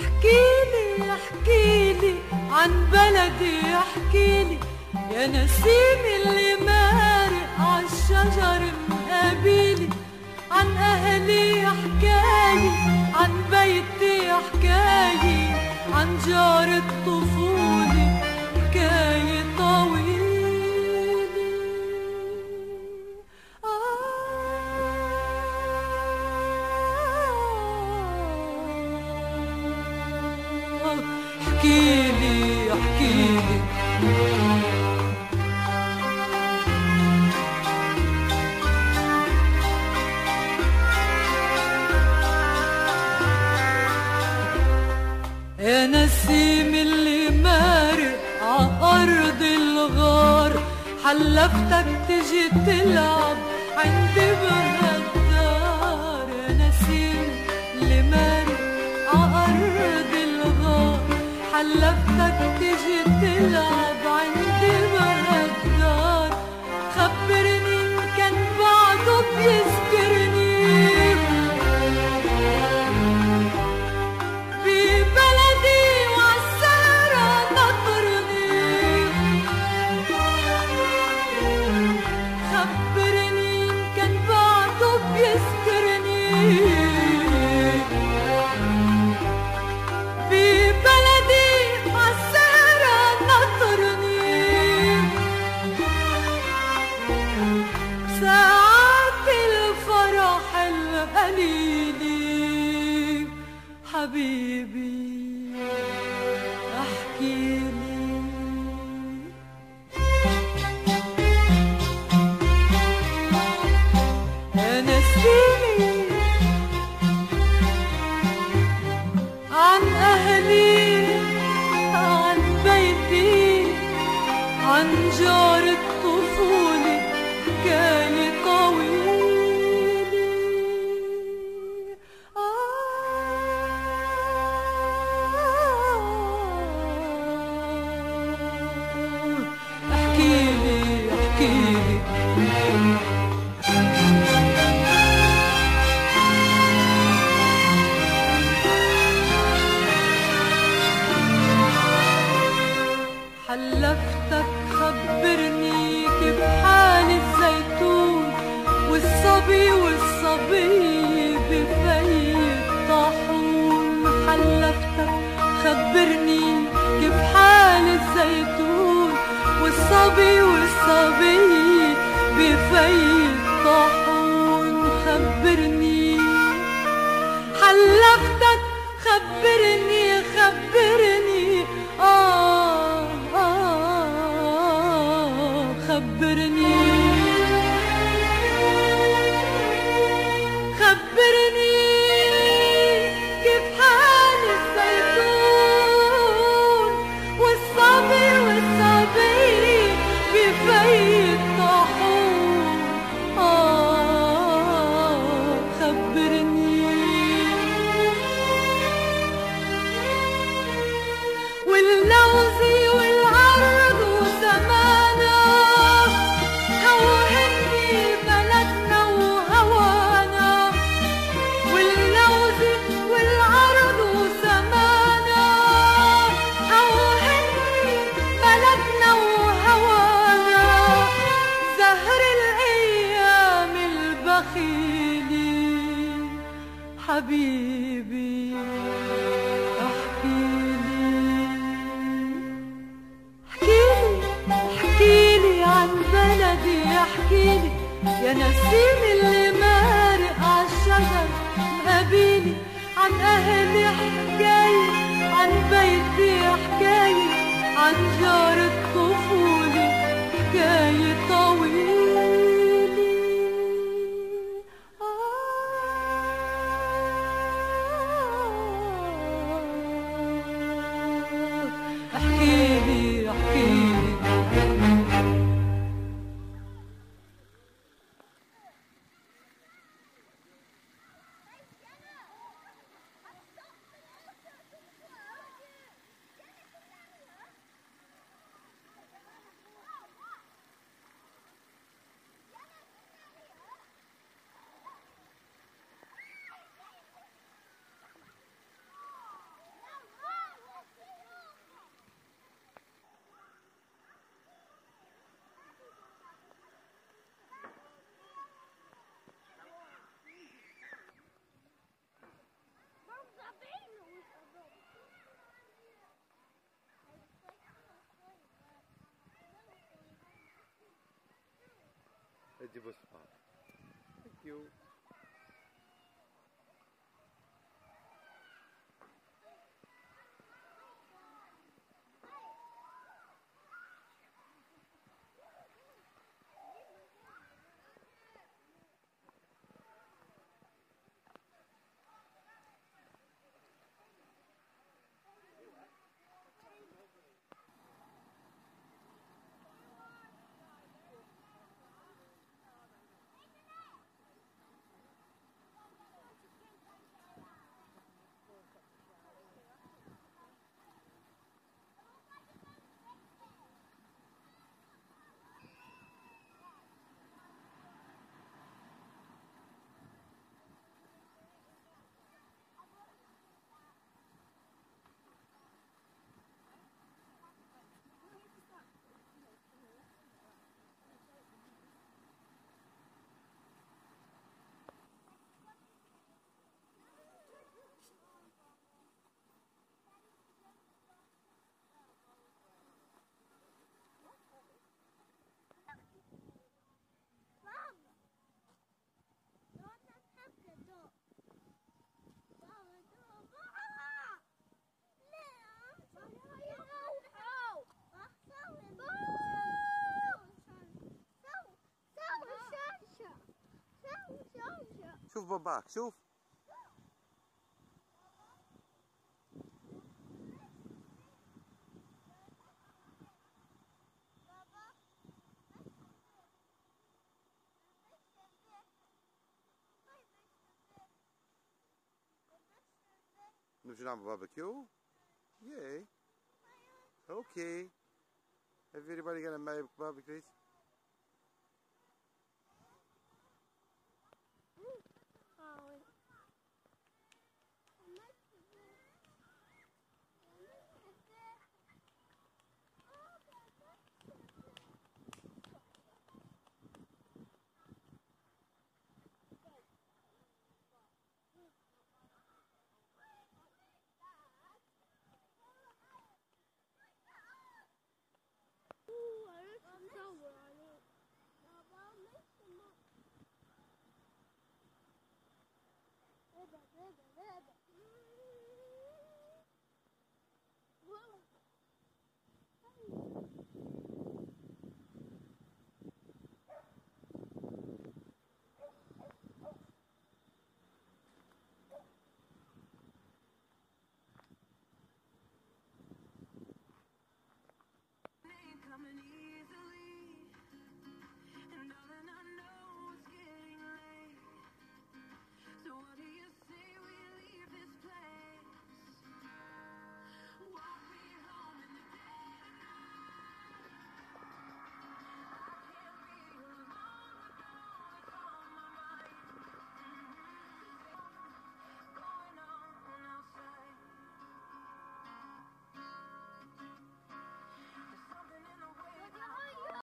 احكيلي احكيلي عن بلدي احكيلي يا نسيم اللي مارق عالشجر مقابيلي عن أهلي حكاية عن بيتي حكاية عن جار الطفولة حلفتك تجي تلعب عندي بهالدار. يا نسيم اللي مارق عأرض الغار. حلفتك تجي تلعب خبرني كيف حال الزيتون والصبي والصبي بفي الطاحون خبرني. حلفتك خبرني خبرني. آه آه خبرني خبرني. بفي حبيبي احكيلي احكيلي احكيلي عن بلدي احكيلي يا نسيم اللي مارق عالشجر مقابلي عن أهلي حكاية عن بيتي حكاية عن جار الطفولة حكاية طويلة de vos شوف باباك شوف Baba. نمشي نعمل باربيكيو ياي اوكي everybody gonna make barbecue Whoa. Hey.